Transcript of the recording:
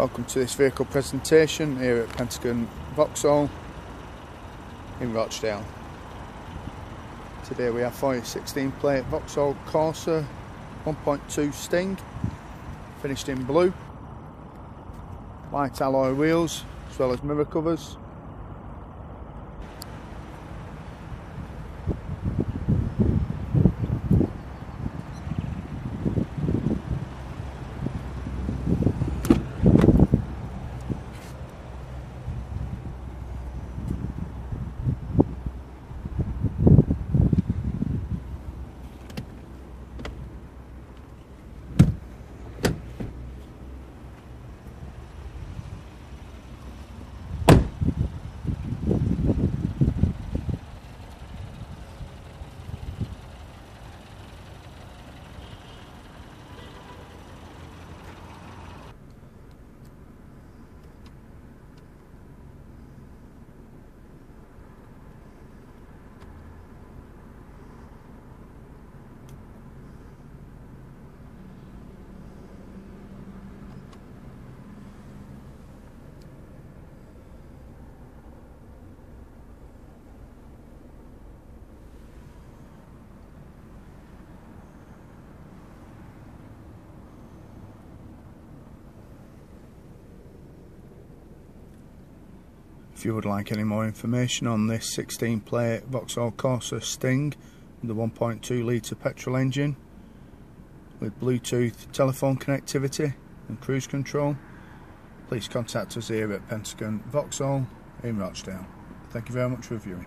Welcome to this vehicle presentation here at Pentagon Vauxhall in Rochdale. Today we have for you 16 plate Vauxhall Corsa 1.2 Sting finished in blue, white alloy wheels as well as mirror covers If you would like any more information on this 16 plate Vauxhall Corsa Sting with the 1.2 litre petrol engine with Bluetooth telephone connectivity and cruise control, please contact us here at Pentagon Vauxhall in Rochdale. Thank you very much for viewing.